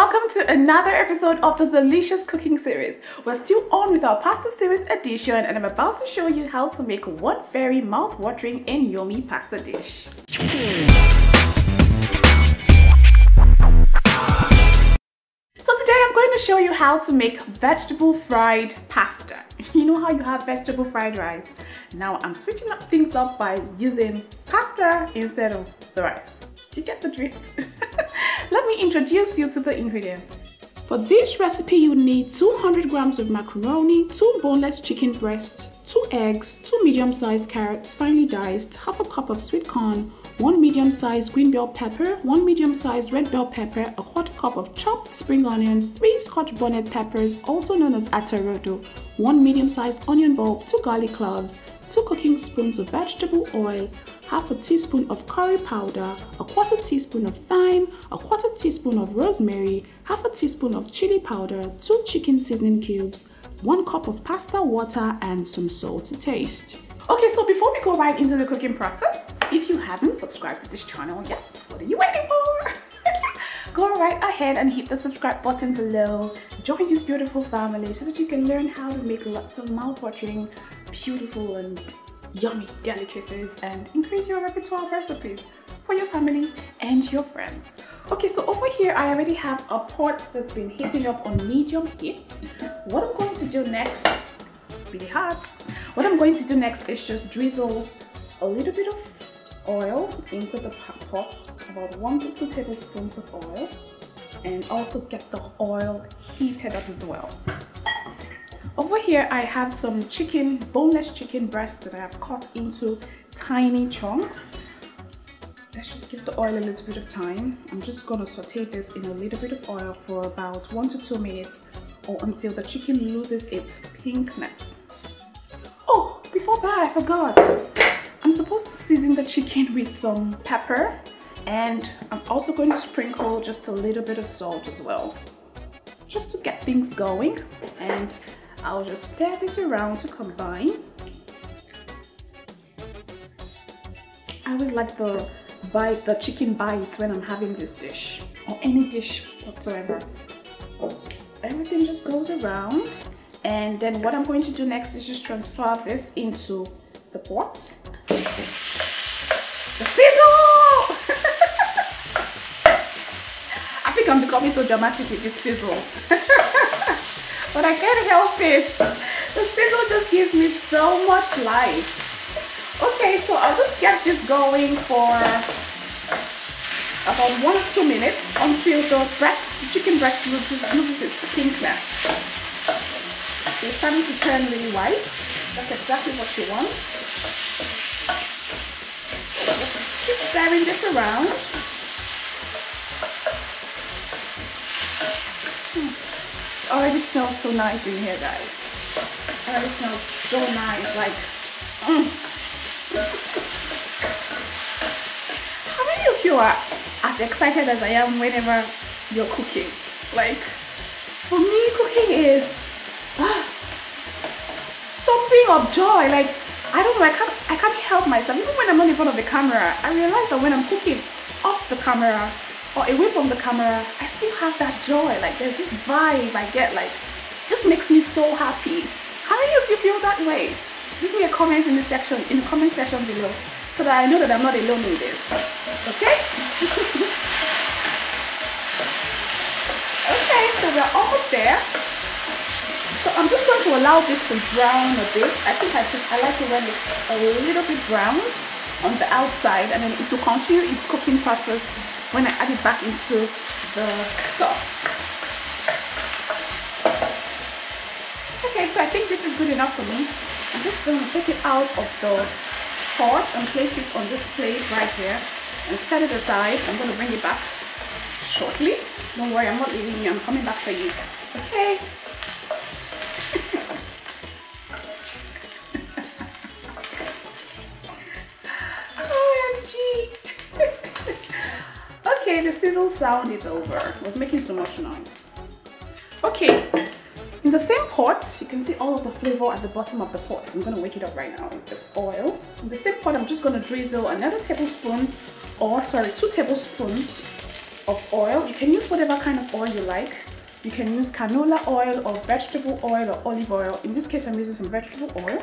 welcome to another episode of the Zeelicious Cooking Series. We're still on with our pasta series edition and I'm about to show you how to make one very mouth-watering and yummy pasta dish. So today I'm going to show you how to make vegetable fried pasta. You know how you have vegetable fried rice? Now I'm switching up things up by using pasta instead of the rice. Do you get the drift? Introduce you to the ingredients. For this recipe, you need 200 grams of macaroni, 2 boneless chicken breasts, 2 eggs, 2 medium-sized carrots finely diced, half a cup of sweet corn, 1 medium-sized green bell pepper, 1 medium-sized red bell pepper, a cup of chopped spring onions, 3 scotch bonnet peppers, also known as atarodo, 1 medium-sized onion bulb, 2 garlic cloves, 2 cooking spoons of vegetable oil, half a teaspoon of curry powder, a quarter teaspoon of thyme, a quarter teaspoon of rosemary, half a teaspoon of chili powder, 2 chicken seasoning cubes, 1 cup of pasta water and some salt to taste. Okay, so before we go right into the cooking process, if you haven't subscribed to this channel yet, what are you waiting for? Go right ahead and hit the subscribe button below. Join this beautiful family so that you can learn how to make lots of mouth-watering, beautiful and yummy delicacies and increase your repertoire of recipes for your family and your friends. Okay, so over here I already have a pot that's been heating up on medium heat. What I'm going to do next, really hot, what I'm going to do next is just drizzle a little bit of oil into the pot, about one to two tablespoons of oil, and also get the oil heated up as well. Over here, I have some chicken, boneless chicken breast that I have cut into tiny chunks. Let's just give the oil a little bit of time. I'm just gonna saute this in a little bit of oil for about one to two minutes or until the chicken loses its pinkness. Oh, before that, I forgot. I'm supposed to season the chicken with some pepper and I'm also going to sprinkle just a little bit of salt as well just to get things going and I'll just stir this around to combine. I always like the bite, the chicken bites when I'm having this dish or any dish whatsoever. So everything just goes around and then what I'm going to do next is just transfer this into the pot. Sizzle! I think I'm becoming so dramatic with this sizzle. but I can't help it. The sizzle just gives me so much life. Okay, so I'll just get this going for about one or two minutes until the breast, the chicken breast loses, loses its pinkness. It's starting to turn really white. That's exactly what you want. Keep stirring this around. already smells so nice in here, guys. It already smells so nice, like, mm. How many of you are as excited as I am whenever you're cooking? Like, for me, cooking is something of joy. Like, I don't know, I can't, I can't help myself. Even when I'm not in front of the camera, I realize that when I'm cooking off the camera, or away from the camera, I still have that joy. Like there's this vibe I get like, just makes me so happy. How many of you feel that way? Leave me a comment in the section, in the comment section below, so that I know that I'm not alone in this. Okay? okay, so we're almost there. So I'm just going to allow this to brown a bit. I think I, should, I like it when it's a little bit brown on the outside and then it will continue its cooking process when I add it back into the sauce. Okay, so I think this is good enough for me. I'm just going to take it out of the pot and place it on this plate right here and set it aside. I'm going to bring it back shortly. Don't worry, I'm not leaving you. I'm coming back for you. Okay. The sizzle sound is over. It was making so much noise. Okay, in the same pot, you can see all of the flavor at the bottom of the pot. I'm gonna wake it up right now with this oil. In the same pot, I'm just gonna drizzle another tablespoon, or sorry, two tablespoons of oil. You can use whatever kind of oil you like. You can use canola oil or vegetable oil or olive oil. In this case, I'm using some vegetable oil.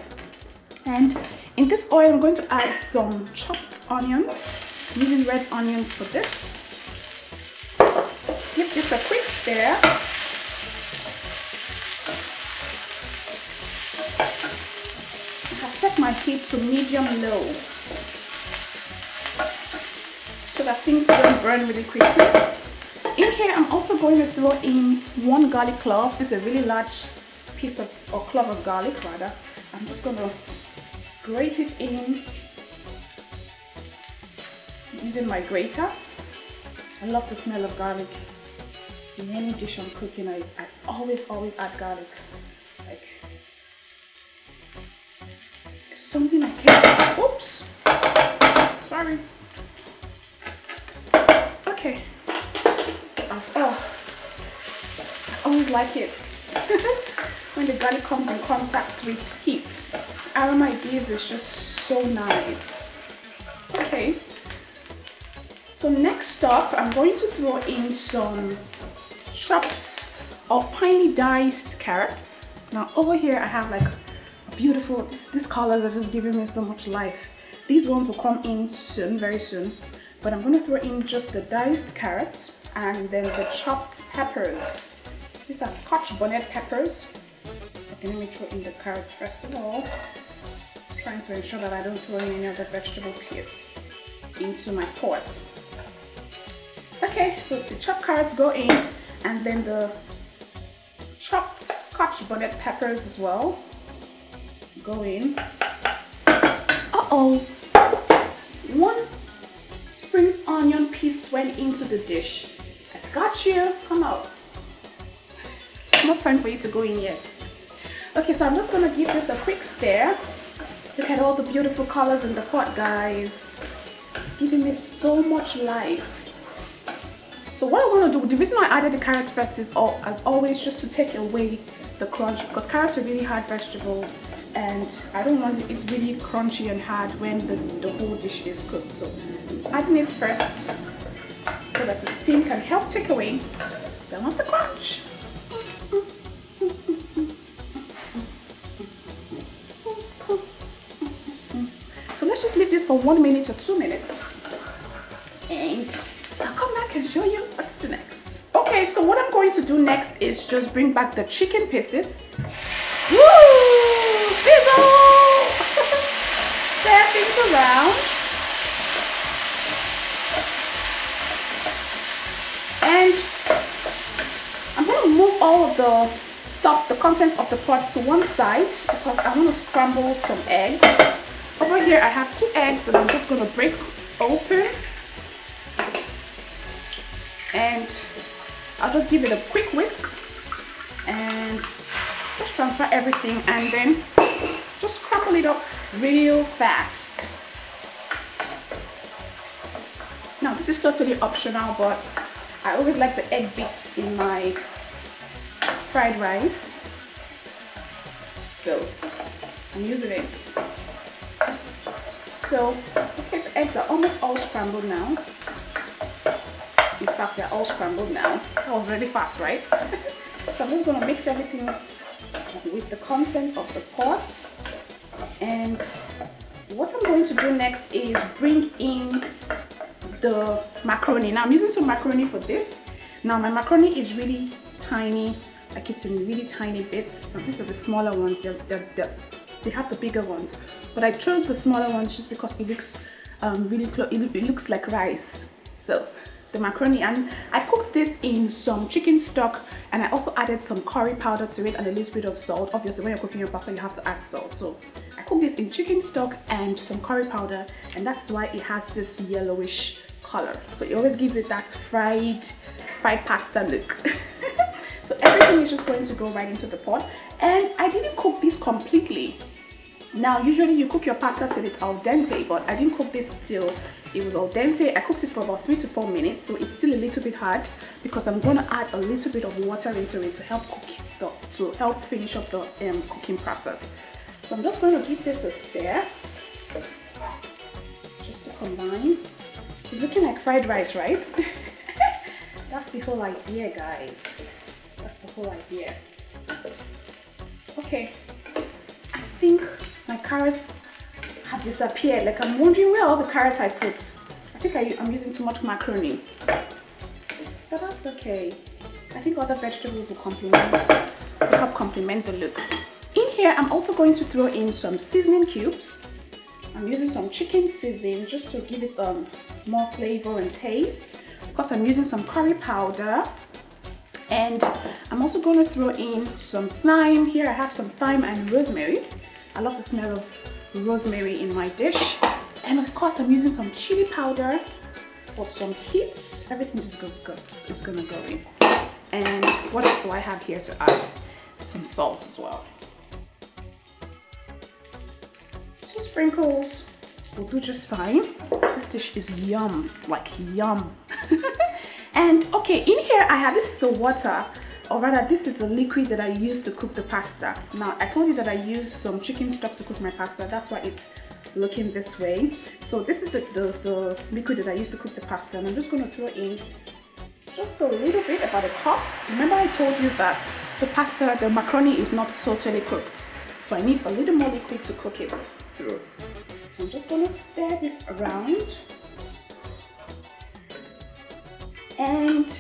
And in this oil, I'm going to add some chopped onions. I'm using red onions for this. Give this a quick stir. I have set my heat to medium low so that things don't burn really quickly. In here, I'm also going to throw in one garlic clove. This is a really large piece of, or clove of garlic rather. I'm just going to grate it in using my grater. I love the smell of garlic. In any dish I'm cooking, I, I always, always add garlic. Like, something I can't, oops, sorry. Okay, so, oh, I always like it. When the garlic comes in contact with heat. Aroma it gives is just so nice. Okay, so next up, I'm going to throw in some chopped or finely diced carrots. Now over here, I have like beautiful, this, these colors are just giving me so much life. These ones will come in soon, very soon. But I'm going to throw in just the diced carrots and then the chopped peppers. These are scotch bonnet peppers. Okay, let me throw in the carrots first of all trying to ensure that I don't throw in any other vegetable paste into my pot. Okay, so the chopped carrots go in and then the chopped scotch bonnet peppers as well go in. Uh-oh, one spring onion piece went into the dish. I got you, come out. Not time for you to go in yet. Okay, so I'm just gonna give this a quick stir Look at all the beautiful colors in the pot, guys. It's giving me so much life. So what I want to do, the reason I added the carrots first is, all, as always, just to take away the crunch because carrots are really hard vegetables and I don't want it really crunchy and hard when the, the whole dish is cooked. So adding it first so that the steam can help take away some of the crunch. So let's just leave this for one minute or two minutes And show you what to do next. Okay, so what I'm going to do next is just bring back the chicken pieces. Woo! Sizzle! Stir things around. And I'm going to move all of the stuff, the contents of the pot to one side because I want to scramble some eggs. Over here I have two eggs and I'm just going to break open and I'll just give it a quick whisk and just transfer everything and then just crumble it up real fast. Now this is totally optional but I always like the egg bits in my fried rice so I'm using it so, okay, the eggs are almost all scrambled now. In fact, they're all scrambled now. That was really fast, right? so I'm just going to mix everything with the content of the pot. And what I'm going to do next is bring in the macaroni. Now I'm using some macaroni for this. Now my macaroni is really tiny, like it's in really tiny bits. Now these are the smaller ones, they're, they're, they're they have the bigger ones but I chose the smaller ones just because it looks um, really close it, it looks like rice so the macaroni and I cooked this in some chicken stock and I also added some curry powder to it and a little bit of salt. Obviously when you're cooking your pasta you have to add salt. So I cooked this in chicken stock and some curry powder and that's why it has this yellowish color. So it always gives it that fried fried pasta look. So everything is just going to go right into the pot. And I didn't cook this completely now, usually you cook your pasta till it's al dente, but I didn't cook this till it was al dente. I cooked it for about three to four minutes, so it's still a little bit hard because I'm going to add a little bit of water into it to help cook the, to help finish up the um, cooking process. So I'm just going to give this a stir, just to combine. It's looking like fried rice, right? that's the whole idea guys that's the whole idea okay I think my carrots have disappeared like I'm wondering where all the carrots I put I think I, I'm using too much macaroni but that's okay I think other vegetables will complement will help complement the look in here I'm also going to throw in some seasoning cubes I'm using some chicken seasoning just to give it um, more flavor and taste. Of course, I'm using some curry powder. And I'm also going to throw in some thyme. Here I have some thyme and rosemary. I love the smell of rosemary in my dish. And of course, I'm using some chili powder for some heat. Everything just goes good. It's gonna go in. And what else do I have here to add? Some salt as well. Two sprinkles will do just fine. This dish is yum, like yum. and okay, in here I have, this is the water, or rather this is the liquid that I use to cook the pasta. Now, I told you that I used some chicken stock to cook my pasta. That's why it's looking this way. So this is the, the, the liquid that I used to cook the pasta. And I'm just gonna throw in just a little bit, about a cup. Remember I told you that the pasta, the macaroni is not totally cooked. So I need a little more liquid to cook it through. So I'm just going to stir this around. And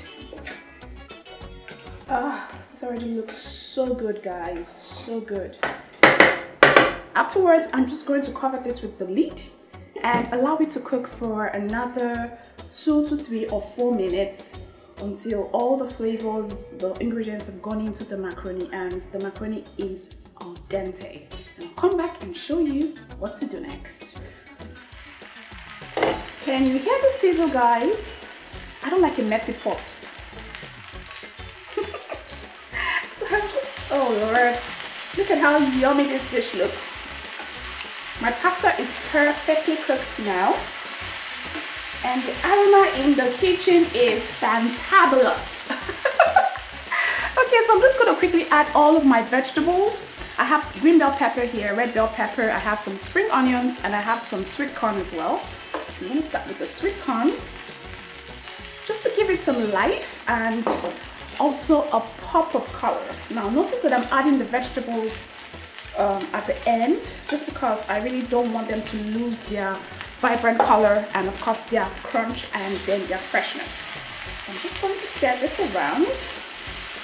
ah, this already looks so good, guys. So good. Afterwards, I'm just going to cover this with the lid and allow it to cook for another two to three or four minutes until all the flavors, the ingredients have gone into the macaroni and the macaroni is al dente. And I'll come back and show you what to do next. Can you hear the sizzle, guys? I don't like a messy pot. Oh Lord, look at how yummy this dish looks. My pasta is perfectly cooked now. And the aroma in the kitchen is fantabulous. okay, so I'm just gonna quickly add all of my vegetables. I have green bell pepper here, red bell pepper, I have some spring onions, and I have some sweet corn as well. So I'm gonna start with the sweet corn, just to give it some life and also a pop of color. Now notice that I'm adding the vegetables um, at the end, just because I really don't want them to lose their vibrant color and of course their crunch and then their freshness. So I'm just going to stir this around.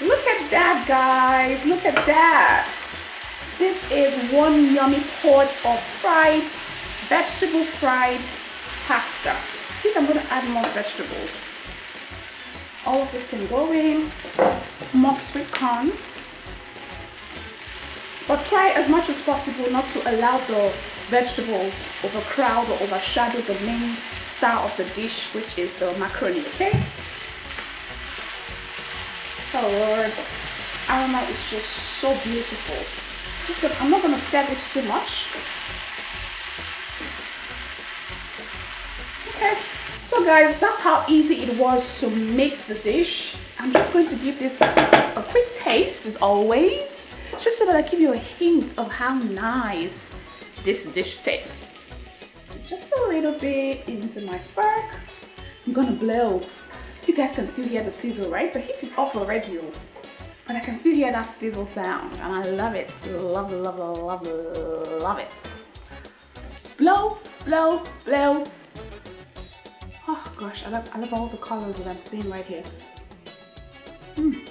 Look at that guys, look at that. This is one yummy pot of fried, vegetable fried pasta. I think I'm gonna add more vegetables. All of this can go in, more sweet corn. But try as much as possible not to allow the vegetables overcrowd or overshadow the main star of the dish, which is the macaroni, okay? Oh Lord, aroma is just so beautiful. just look, I'm not going to stir this too much. Okay, so guys, that's how easy it was to make the dish. I'm just going to give this a quick taste as always, just so that I give you a hint of how nice this dish tastes. So just a little bit into my fork. I'm gonna blow. You guys can still hear the sizzle, right? The heat is off already. Oh but I can still hear that sizzle sound and I love it. Love, love, love, love it. Blow, blow, blow. Oh gosh, I love, I love all the colors that I'm seeing right here. Mm.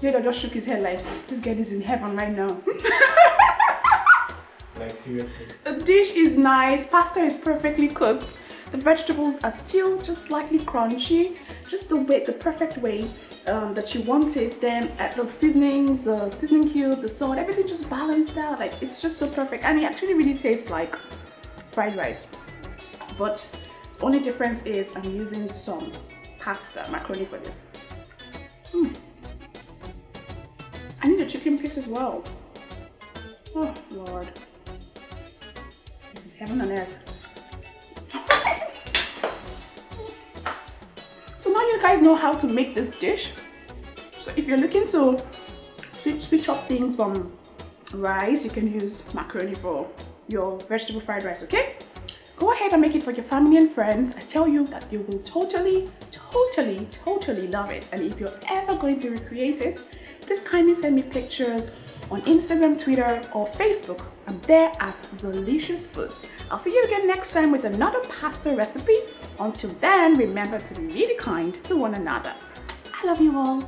Jada just shook his head like, this girl is in heaven right now. like seriously? The dish is nice, pasta is perfectly cooked. The vegetables are still just slightly crunchy, just the way, the perfect way um, that you wanted. Then at the seasonings, the seasoning cube, the salt, everything just balanced out. Like it's just so perfect. And it actually really tastes like fried rice. But only difference is I'm using some pasta, macaroni for this. Mm. I need a chicken piece as well. Oh Lord. This is heaven on earth. Guys know how to make this dish. So if you're looking to switch, switch up things from rice, you can use macaroni for your vegetable fried rice, okay? Go ahead and make it for your family and friends. I tell you that you will totally, totally, totally love it. And if you're ever going to recreate it, please kindly send me pictures on Instagram, Twitter, or Facebook. I'm there as Zeelicious Foods. I'll see you again next time with another pasta recipe. Until then, remember to be really kind to one another. I love you all.